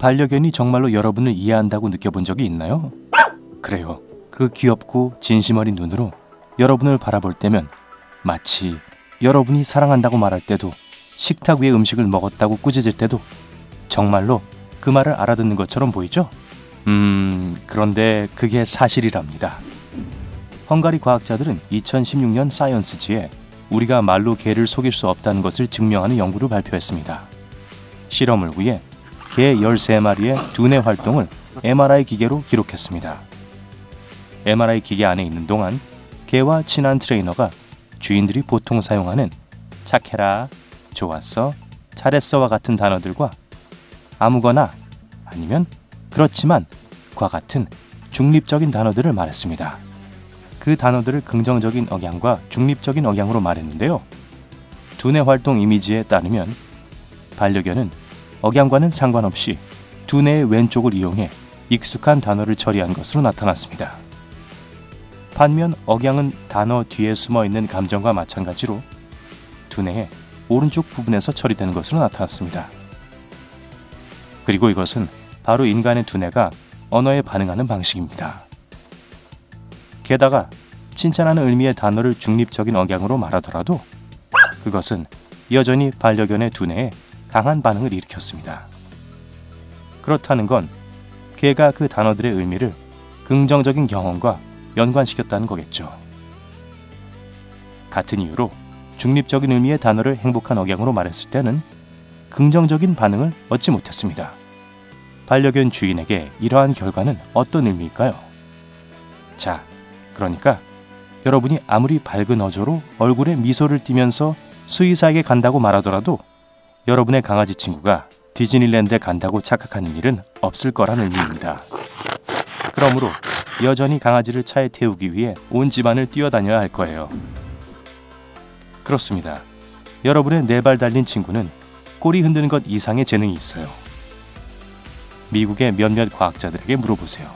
반려견이 정말로 여러분을 이해한다고 느껴본 적이 있나요? 그래요. 그 귀엽고 진심 어린 눈으로 여러분을 바라볼 때면 마치 여러분이 사랑한다고 말할 때도 식탁 위에 음식을 먹었다고 꾸짖을 때도 정말로 그 말을 알아듣는 것처럼 보이죠? 음, 그런데 그게 사실이랍니다. 헝가리 과학자들은 2016년 사이언스지에 우리가 말로 개를 속일 수 없다는 것을 증명하는 연구를 발표했습니다. 실험을 위해 개 13마리의 두뇌 활동을 MRI 기계로 기록했습니다. MRI 기계 안에 있는 동안 개와 친한 트레이너가 주인들이 보통 사용하는 착해라, 좋았어, 잘했어와 같은 단어들과 아무거나 아니면 그렇지만 과 같은 중립적인 단어들을 말했습니다. 그 단어들을 긍정적인 억양과 중립적인 억양으로 말했는데요. 두뇌 활동 이미지에 따르면 반려견은 억양과는 상관없이 두뇌의 왼쪽을 이용해 익숙한 단어를 처리한 것으로 나타났습니다. 반면 억양은 단어 뒤에 숨어 있는 감정과 마찬가지로 두뇌의 오른쪽 부분에서 처리되는 것으로 나타났습니다. 그리고 이것은 바로 인간의 두뇌가 언어에 반응하는 방식입니다. 게다가 칭찬하는 의미의 단어를 중립적인 억양으로 말하더라도 그것은 여전히 반려견의 두뇌에 강한 반응을 일으켰습니다. 그렇다는 건 개가 그 단어들의 의미를 긍정적인 경험과 연관시켰다는 거겠죠. 같은 이유로 중립적인 의미의 단어를 행복한 억양으로 말했을 때는 긍정적인 반응을 얻지 못했습니다. 반려견 주인에게 이러한 결과는 어떤 의미일까요? 자, 그러니까 여러분이 아무리 밝은 어조로 얼굴에 미소를 띠면서 수의사에게 간다고 말하더라도 여러분의 강아지 친구가 디즈니랜드에 간다고 착각하는 일은 없을 거란 의미입니다. 그러므로 여전히 강아지를 차에 태우기 위해 온 집안을 뛰어다녀야 할 거예요. 그렇습니다. 여러분의 네 발 달린 친구는 꼬리 흔드는 것 이상의 재능이 있어요. 미국의 몇몇 과학자들에게 물어보세요.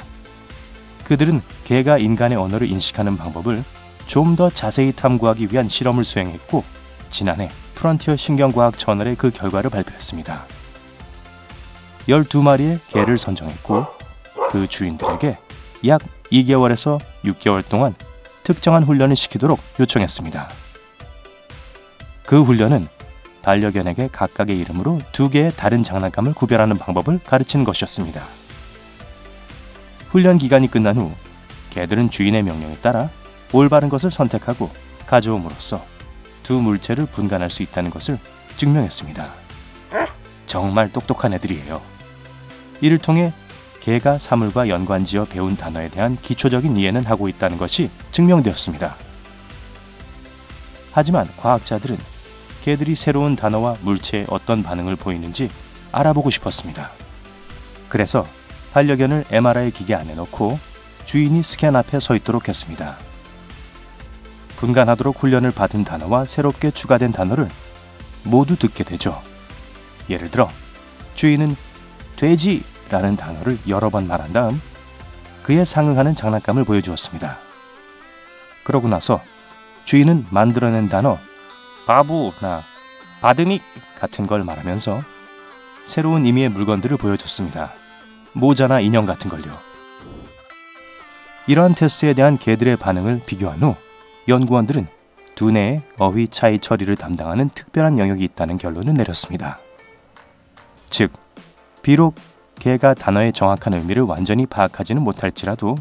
그들은 개가 인간의 언어를 인식하는 방법을 좀 더 자세히 탐구하기 위한 실험을 수행했고 지난해 프런티어 신경과학 저널에 그 결과를 발표했습니다. 12마리의 개를 선정했고 그 주인들에게 약 2개월에서 6개월 동안 특정한 훈련을 시키도록 요청했습니다. 그 훈련은 반려견에게 각각의 이름으로 두 개의 다른 장난감을 구별하는 방법을 가르치는 것이었습니다. 훈련 기간이 끝난 후 개들은 주인의 명령에 따라 올바른 것을 선택하고 가져옴으로써 두 물체를 분간할 수 있다는 것을 증명했습니다. 정말 똑똑한 애들이에요. 이를 통해 개가 사물과 연관지어 배운 단어에 대한 기초적인 이해는 하고 있다는 것이 증명되었습니다. 하지만 과학자들은 개들이 새로운 단어와 물체에 어떤 반응을 보이는지 알아보고 싶었습니다. 그래서 반려견을 MRI 기계 안에 넣고 주인이 스캔 앞에 서 있도록 했습니다. 분간하도록 훈련을 받은 단어와 새롭게 추가된 단어를 모두 듣게 되죠. 예를 들어 주인은 돼지라는 단어를 여러 번 말한 다음 그에 상응하는 장난감을 보여주었습니다. 그러고 나서 주인은 만들어낸 단어 바보나 바드믹 같은 걸 말하면서 새로운 의미의 물건들을 보여줬습니다. 모자나 인형 같은 걸요. 이러한 테스트에 대한 개들의 반응을 비교한 후 연구원들은 두뇌의 어휘 차이 처리를 담당하는 특별한 영역이 있다는 결론을 내렸습니다. 즉, 비록 개가 단어의 정확한 의미를 완전히 파악하지는 못할지라도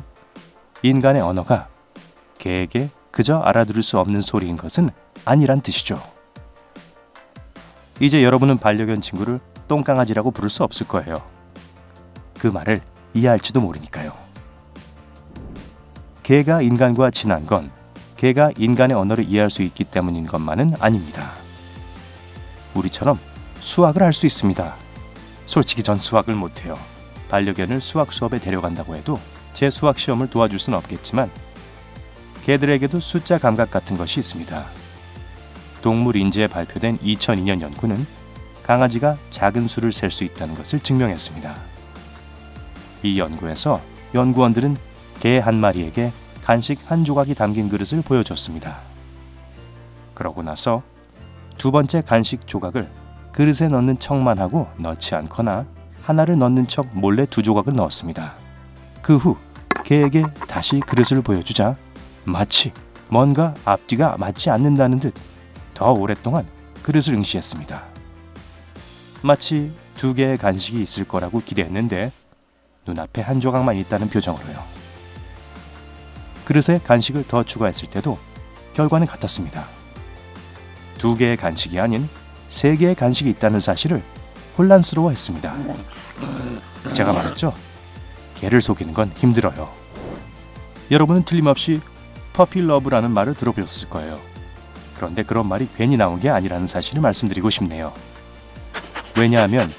인간의 언어가 개에게 그저 알아들을 수 없는 소리인 것은 아니란 뜻이죠. 이제 여러분은 반려견 친구를 똥강아지라고 부를 수 없을 거예요. 그 말을 이해할지도 모르니까요. 개가 인간과 친한 건 개가 인간의 언어를 이해할 수 있기 때문인 것만은 아닙니다. 우리처럼 수학을 할 수 있습니다. 솔직히 전 수학을 못해요. 반려견을 수학 수업에 데려간다고 해도 제 수학 시험을 도와줄 수는 없겠지만 개들에게도 숫자 감각 같은 것이 있습니다. 동물 인지에 발표된 2002년 연구는 강아지가 작은 수를 셀 수 있다는 것을 증명했습니다. 이 연구에서 연구원들은 개 한 마리에게 간식 한 조각이 담긴 그릇을 보여줬습니다. 그러고 나서 두 번째 간식 조각을 그릇에 넣는 척만 하고 넣지 않거나 하나를 넣는 척 몰래 두 조각을 넣었습니다. 그 후 개에게 다시 그릇을 보여주자 마치 뭔가 앞뒤가 맞지 않는다는 듯 더 오랫동안 그릇을 응시했습니다. 마치 두 개의 간식이 있을 거라고 기대했는데 눈앞에 한 조각만 있다는 표정으로요. 그릇에 간식을 더 추가했을 때도 결과는 같았습니다. 두 개의 간식이 아닌 세 개의 간식이 있다는 사실을 혼란스러워했습니다. 제가 말했죠. 개를 속이는 건 힘들어요. 여러분은 틀림없이 퍼피 러브라는 말을 들어보셨을 거예요. 그런데 그런 말이 괜히 나온 게 아니라는 사실을 말씀드리고 싶네요. 왜냐하면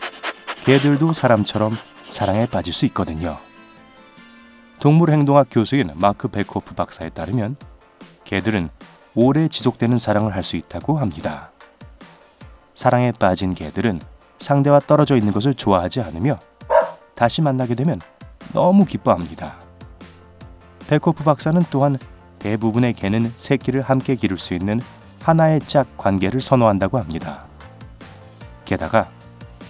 개들도 사람처럼 사랑에 빠질 수 있거든요. 동물행동학 교수인 마크 베코프 박사에 따르면 개들은 오래 지속되는 사랑을 할 수 있다고 합니다. 사랑에 빠진 개들은 상대와 떨어져 있는 것을 좋아하지 않으며 다시 만나게 되면 너무 기뻐합니다. 베코프 박사는 또한 대부분의 개는 새끼를 함께 기를 수 있는 하나의 짝 관계를 선호한다고 합니다. 게다가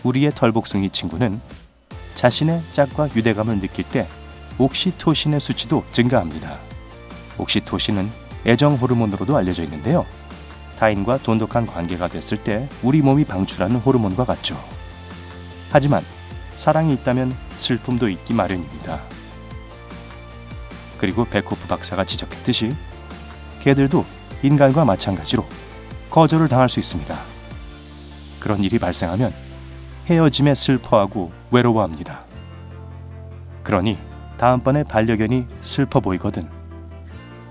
우리의 털복숭이 친구는 자신의 짝과 유대감을 느낄 때 옥시토신의 수치도 증가합니다. 옥시토신은 애정 호르몬으로도 알려져 있는데요. 타인과 돈독한 관계가 됐을 때 우리 몸이 방출하는 호르몬과 같죠. 하지만 사랑이 있다면 슬픔도 있기 마련입니다. 그리고 베코프 박사가 지적했듯이 개들도 인간과 마찬가지로 거절을 당할 수 있습니다. 그런 일이 발생하면 헤어짐에 슬퍼하고 외로워합니다. 그러니 다음번에 반려견이 슬퍼 보이거든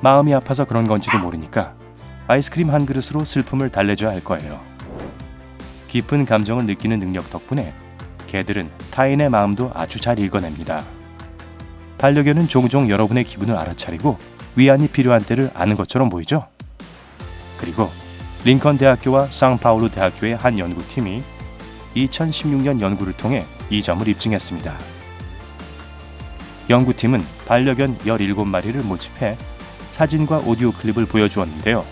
마음이 아파서 그런 건지도 모르니까 아이스크림 한 그릇으로 슬픔을 달래줘야 할 거예요. 깊은 감정을 느끼는 능력 덕분에 개들은 타인의 마음도 아주 잘 읽어냅니다. 반려견은 종종 여러분의 기분을 알아차리고 위안이 필요한 때를 아는 것처럼 보이죠? 그리고 링컨 대학교와 상파울루 대학교의 한 연구팀이 2016년 연구를 통해 이 점을 입증했습니다. 연구팀은 반려견 17마리를 모집해 사진과 오디오 클립을 보여주었는데요.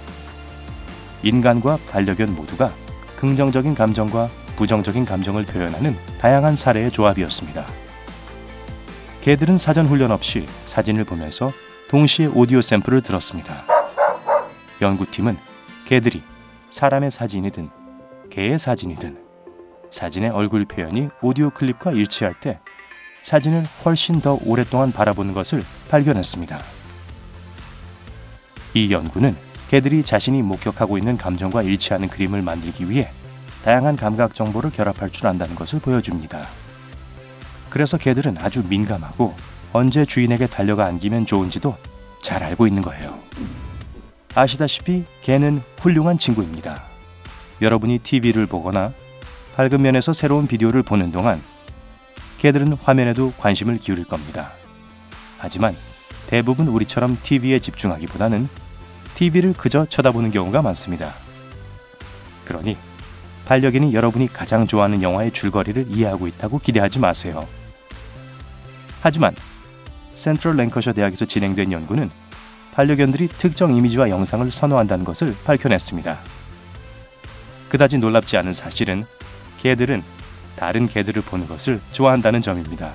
인간과 반려견 모두가 긍정적인 감정과 부정적인 감정을 표현하는 다양한 사례의 조합이었습니다. 개들은 사전 훈련 없이 사진을 보면서 동시에 오디오 샘플을 들었습니다. 연구팀은 개들이 사람의 사진이든 개의 사진이든 사진의 얼굴 표현이 오디오 클립과 일치할 때 사진을 훨씬 더 오랫동안 바라보는 것을 발견했습니다. 이 연구는 개들이 자신이 목격하고 있는 감정과 일치하는 그림을 만들기 위해 다양한 감각 정보를 결합할 줄 안다는 것을 보여줍니다. 그래서 개들은 아주 민감하고 언제 주인에게 달려가 안기면 좋은지도 잘 알고 있는 거예요. 아시다시피 개는 훌륭한 친구입니다. 여러분이 TV를 보거나 밝은 면에서 새로운 비디오를 보는 동안 개들은 화면에도 관심을 기울일 겁니다. 하지만 대부분 우리처럼 TV에 집중하기보다는 TV를 그저 쳐다보는 경우가 많습니다. 그러니 반려견이 여러분이 가장 좋아하는 영화의 줄거리를 이해하고 있다고 기대하지 마세요. 하지만 센트럴 랭커셔 대학에서 진행된 연구는 반려견들이 특정 이미지와 영상을 선호한다는 것을 밝혀냈습니다. 그다지 놀랍지 않은 사실은 개들은 다른 개들을 보는 것을 좋아한다는 점입니다.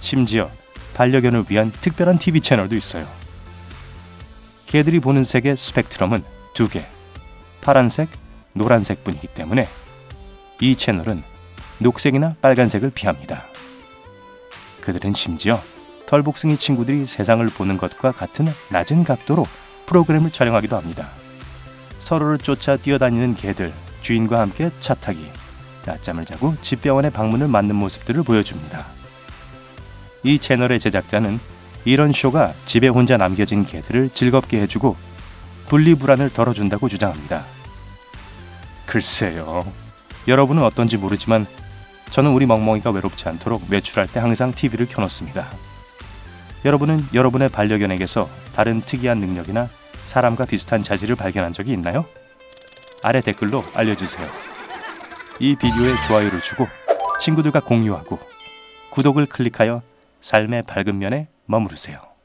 심지어 반려견을 위한 특별한 TV 채널도 있어요. 개들이 보는 색의 스펙트럼은 두 개, 파란색, 노란색 뿐이기 때문에 이 채널은 녹색이나 빨간색을 피합니다. 그들은 심지어 털복숭이 친구들이 세상을 보는 것과 같은 낮은 각도로 프로그램을 촬영하기도 합니다. 서로를 쫓아 뛰어다니는 개들, 주인과 함께 차 타기, 낮잠을 자고 집배원의 방문을 맞는 모습들을 보여줍니다. 이 채널의 제작자는 이런 쇼가 집에 혼자 남겨진 개들을 즐겁게 해주고 분리불안을 덜어준다고 주장합니다. 글쎄요. 여러분은 어떤지 모르지만 저는 우리 멍멍이가 외롭지 않도록 외출할 때 항상 TV를 켜놓습니다. 여러분은 여러분의 반려견에게서 다른 특이한 능력이나 사람과 비슷한 자질을 발견한 적이 있나요? 아래 댓글로 알려주세요. 이 비디오에 좋아요를 주고 친구들과 공유하고 구독을 클릭하여 삶의 밝은 면에 머무르세요.